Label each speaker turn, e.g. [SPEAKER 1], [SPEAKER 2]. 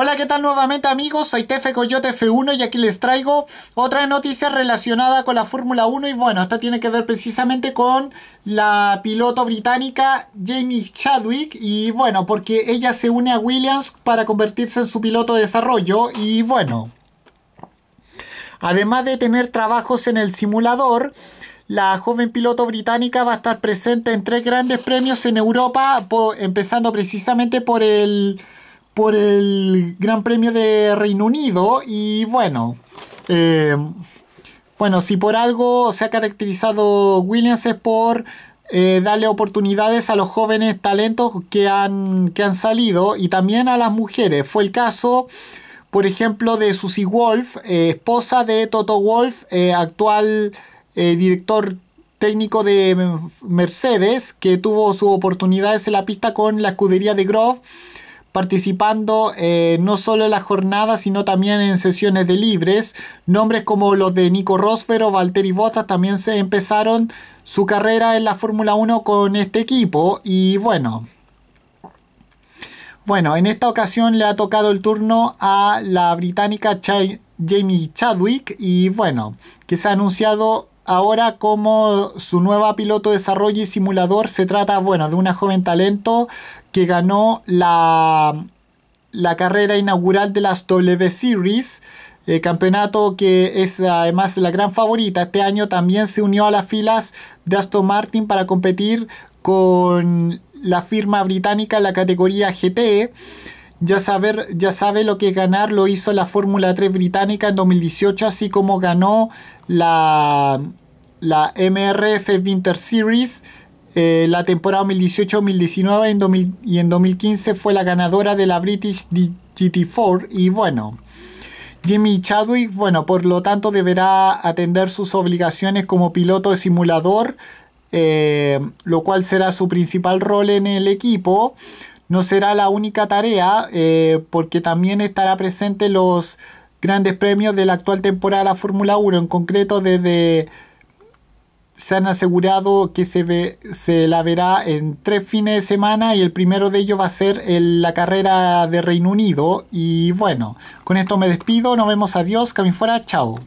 [SPEAKER 1] Hola, ¿qué tal nuevamente amigos? Soy Tefe Coyote F1 y aquí les traigo otra noticia relacionada con la Fórmula 1 y bueno, esta tiene que ver precisamente con la piloto británica Jamie Chadwick y bueno, porque ella se une a Williams para convertirse en su piloto de desarrollo y bueno, además de tener trabajos en el simulador, la joven piloto británica va a estar presente en tres grandes premios en Europa, empezando precisamente por el por el Gran Premio de Reino Unido y bueno, eh, bueno, si por algo se ha caracterizado Williams es por eh, darle oportunidades a los jóvenes talentos que han, que han salido y también a las mujeres. Fue el caso, por ejemplo, de Susie Wolf, eh, esposa de Toto Wolf, actual director técnico de Mercedes, que tuvo sus oportunidades en la pista con la escudería de Grove participando eh, no solo en la jornada, sino también en sesiones de libres. Nombres como los de Nico Rosberg o Valtteri Bottas también se empezaron su carrera en la Fórmula 1 con este equipo. Y bueno, bueno, en esta ocasión le ha tocado el turno a la británica Jamie Chadwick y bueno, que se ha anunciado ahora como su nueva piloto de desarrollo y simulador. Se trata, bueno, de una joven talento que ganó la, la carrera inaugural de las W Series. El campeonato que es además la gran favorita. Este año también se unió a las filas de Aston Martin para competir con la firma británica en la categoría GT. Ya, saber, ya sabe lo que ganar lo hizo la Fórmula 3 británica en 2018, así como ganó la, la MRF Winter Series eh, la temporada 2018-2019 y en 2015 fue la ganadora de la British GT4 y bueno. Jimmy Chadwick, bueno, por lo tanto deberá atender sus obligaciones como piloto de simulador, eh, lo cual será su principal rol en el equipo no será la única tarea eh, porque también estará presente los grandes premios de la actual temporada de la Fórmula 1, en concreto desde se han asegurado que se, ve, se la verá en tres fines de semana y el primero de ellos va a ser la carrera de Reino Unido. Y bueno, con esto me despido, nos vemos, adiós, que fuera, chao.